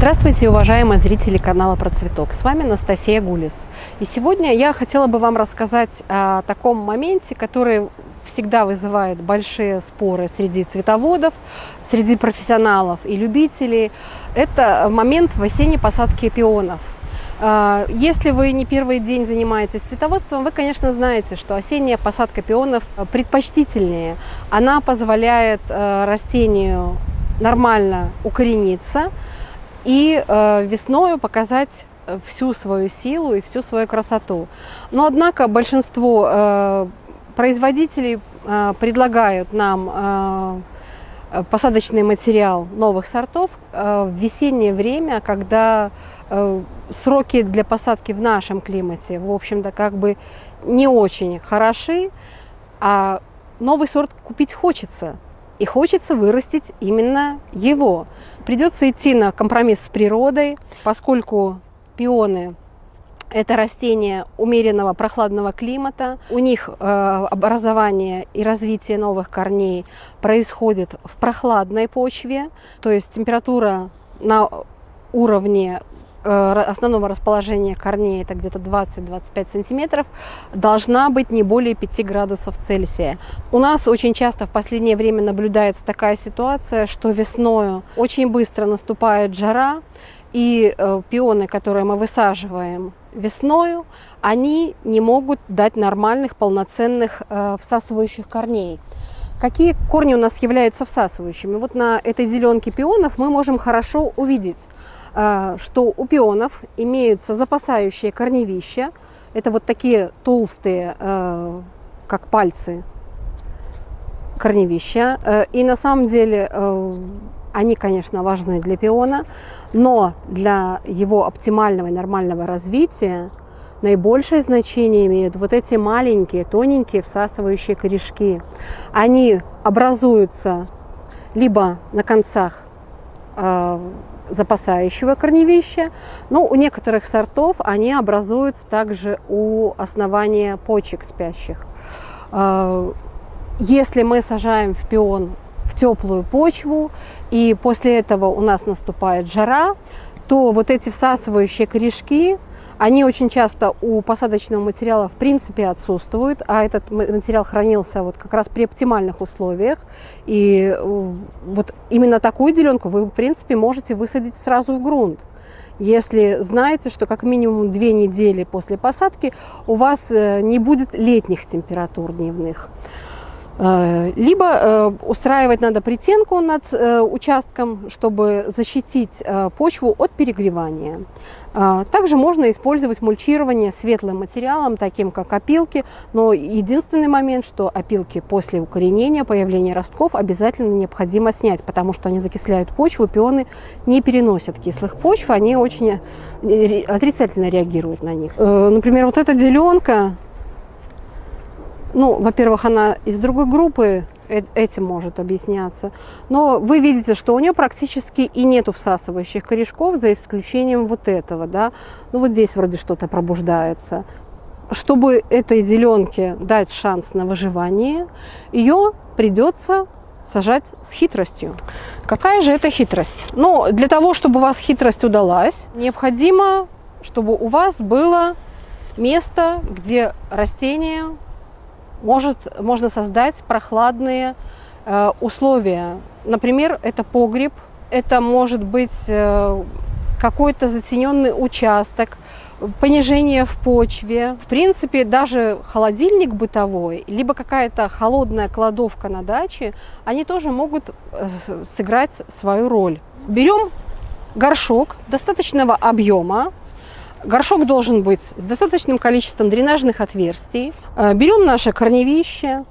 Здравствуйте, уважаемые зрители канала Про Цветок. С вами Анастасия Гулис. И сегодня я хотела бы вам рассказать о таком моменте, который всегда вызывает большие споры среди цветоводов, среди профессионалов и любителей. Это момент в осенней посадке пионов. А, если вы не первый день занимаетесь цветоводством, вы, конечно, знаете, что осенняя посадка пионов предпочтительнее. Она позволяет э, растению нормально укорениться, и э, весною показать э, всю свою силу и всю свою красоту. Но однако большинство э, производителей предлагают нам посадочный материал новых сортов в весеннее время, когда сроки для посадки в нашем климате, в общем-то, как бы не очень хороши, а новый сорт купить хочется и хочется вырастить именно его. Придется идти на компромисс с природой, поскольку пионы это растения умеренного прохладного климата. У них э, образование и развитие новых корней происходит в прохладной почве, то есть температура на уровне основного расположения корней, это где-то 20-25 сантиметров, должна быть не более 5 градусов Цельсия. У нас очень часто в последнее время наблюдается такая ситуация, что весною очень быстро наступает жара, и э, пионы, которые мы высаживаем весною, они не могут дать нормальных, полноценных э, всасывающих корней. Какие корни у нас являются всасывающими? Вот на этой зеленке пионов мы можем хорошо увидеть, что у пионов имеются запасающие корневища. Это вот такие толстые, а, как пальцы, корневища. Э, и на самом деле э, они, конечно, важны для пиона, но для его оптимального и нормального развития наибольшее значение имеют вот эти маленькие, тоненькие всасывающие корешки. Они образуются либо на концах а, запасающего корневища. Но у некоторых сортов они образуются также у основания почек спящих. А, если мы сажаем в пион в теплую почву, и после этого у нас наступает жара, то вот эти всасывающие корешки, они очень часто у посадочного материала в принципе отсутствуют, а этот материал хранился вот как раз при оптимальных условиях. И э, вот именно такую деленку вы в принципе можете высадить сразу в грунт. Если знаете, что как минимум две недели после посадки у вас э, не будет летних температур дневных. Э, либо э, устраивать надо притенку над э, участком, чтобы защитить почву от перегревания. Также можно использовать мульчирование светлым материалом, таким как опилки, но единственный момент, что опилки после укоренения, появления ростков обязательно необходимо снять, потому что они закисляют почву, пионы не переносят кислых почв, они очень отрицательно реагируют на них. Например, вот эта деленка, ну, во-первых, она из другой группы, э, этим может объясняться. Но вы видите, что у нее практически и нету всасывающих корешков, за исключением вот этого, да. Ну, вот здесь вроде что-то пробуждается. Чтобы этой деленке дать шанс на выживание, ее придется сажать с хитростью. Какая же это хитрость? Ну, для того, чтобы у вас хитрость удалась, необходимо, чтобы у вас было место, где растение может, можно создать прохладные э, условия. Например, это погреб, это может быть э, какой-то затененный участок, понижение в почве. В принципе, даже холодильник бытовой, либо какая-то холодная кладовка на даче, они тоже могут э, сыграть свою роль. Берем горшок достаточного объема, Горшок должен быть с достаточным количеством дренажных отверстий. Э, берем наше корневище.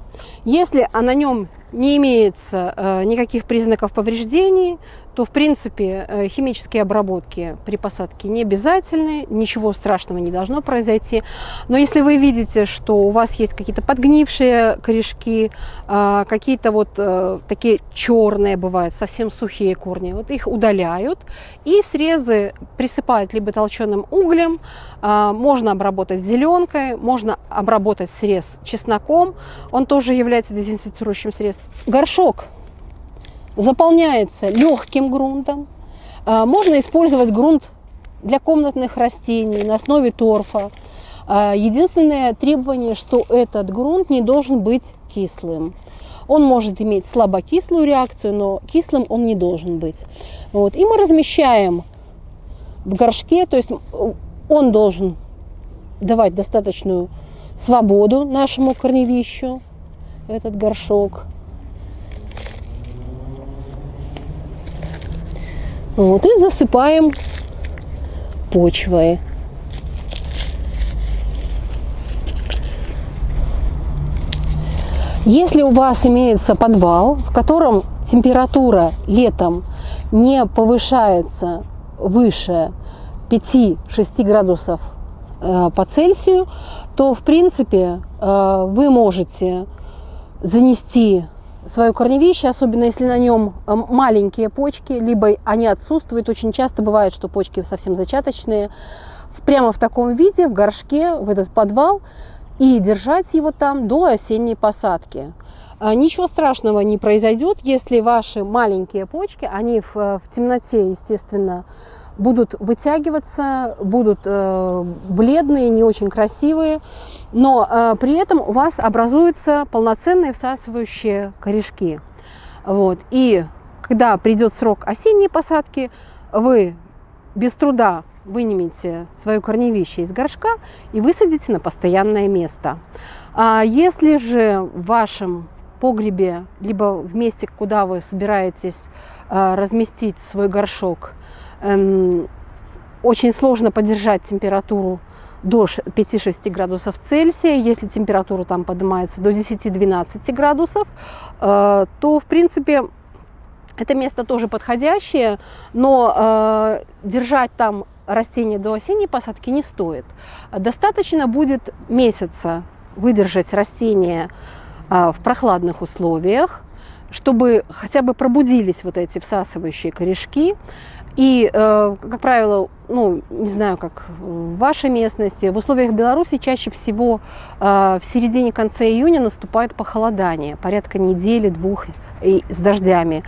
Если на нем не имеется э, никаких признаков повреждений, то, в принципе, э, химические обработки при посадке не обязательны, ничего страшного не должно произойти. Но если вы видите, что у вас есть какие-то подгнившие корешки, э, какие-то вот такие черные бывают, совсем сухие корни, вот их удаляют и срезы присыпают либо толченым углем, можно обработать зеленкой, можно обработать срез чесноком, он тоже является дезинфицирующим средством. Горшок заполняется легким грунтом. Можно использовать грунт для комнатных растений на основе торфа. Единственное требование, что этот грунт не должен быть кислым. Он может иметь слабокислую реакцию, но кислым он не должен быть. Вот. И мы размещаем в горшке, то есть он должен давать достаточную свободу нашему корневищу, этот горшок. Вот, и засыпаем почвой. Если у вас имеется подвал, в котором температура летом не повышается выше 5-6 градусов э, по Цельсию, то в принципе э, вы можете занести свое корневище, особенно если на нем э, маленькие почки, либо они отсутствуют. Очень часто бывает, что почки совсем зачаточные. Прямо в таком виде, в горшке, в этот подвал, и держать его там до осенней посадки. А, ничего страшного не произойдет, если ваши маленькие почки, они в, в темноте, естественно, будут вытягиваться, будут э, бледные, не очень красивые, но э, при этом у вас образуются полноценные всасывающие корешки. Вот. И когда придет срок осенней посадки, вы без труда вынимите свое корневище из горшка и высадите на постоянное место. А если же в вашем погребе, либо в месте, куда вы собираетесь э, разместить свой горшок, очень сложно поддержать температуру до 5-6 градусов Цельсия. Если температура там поднимается до 10-12 градусов, э, то, в принципе, это место тоже подходящее, но э, держать там растение до осенней посадки не стоит. Достаточно будет месяца выдержать растение а, в прохладных условиях, чтобы хотя бы пробудились вот эти всасывающие корешки. И, э, как правило, ну, не знаю, как в вашей местности, в условиях Беларуси чаще всего э, в середине-конце июня наступает похолодание, порядка недели-двух с дождями.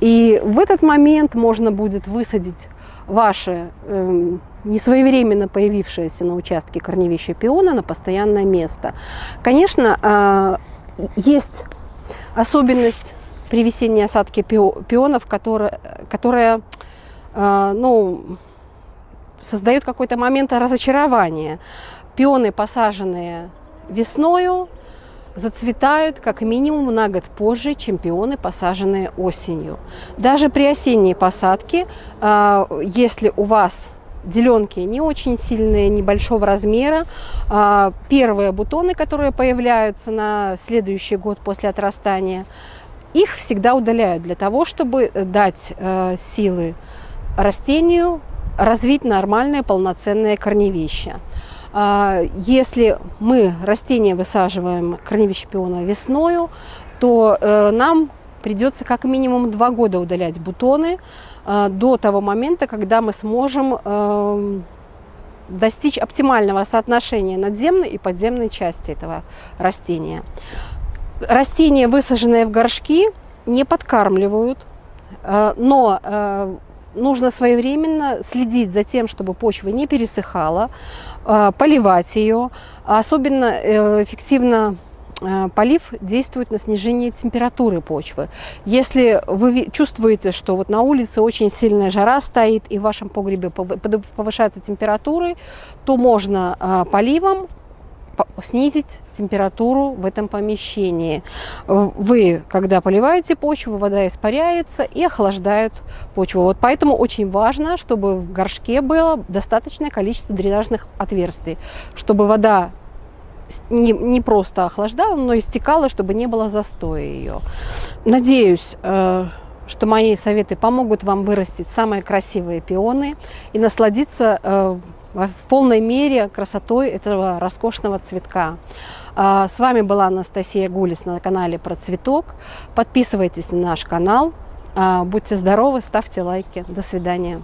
И в этот момент можно будет высадить ваше э, несвоевременно появившееся на участке корневища пиона на постоянное место. Конечно, э, есть особенность при весенней осадке пионов, которая, которая ну, создает какой-то момент разочарования. Пионы, посаженные весною, зацветают как минимум на год позже, чем пионы, посаженные осенью. Даже при осенней посадке, а, если у вас деленки не очень сильные, небольшого размера. А, первые бутоны, которые появляются на следующий год после отрастания, их всегда удаляют для того, чтобы дать э, силы растению развить нормальное полноценное корневище. А, если мы растения высаживаем корневище пиона весною, то э, нам придется как минимум два года удалять бутоны э, до того момента, когда мы сможем эм, достичь оптимального соотношения надземной и подземной части этого растения. Растения, высаженные в горшки, не подкармливают, э, но нужно своевременно следить за тем, чтобы почва не пересыхала, а, поливать ее. Особенно э, эффективно э, полив действует на снижение температуры почвы. Если вы чувствуете, что вот на улице очень сильная жара стоит и в вашем погребе повышается температура, то можно а, поливом снизить температуру в этом помещении. Вы, когда поливаете почву, вода испаряется и охлаждает почву. Вот поэтому очень важно, чтобы в горшке было достаточное количество дренажных отверстий, чтобы вода не, не просто охлаждала, но и стекала, чтобы не было застоя ее. Надеюсь, э, что мои советы помогут вам вырастить самые красивые пионы и насладиться э, в полной мере красотой этого роскошного цветка. А, с вами была Анастасия Гулис на канале про цветок. Подписывайтесь на наш канал. А, будьте здоровы, ставьте лайки. До свидания.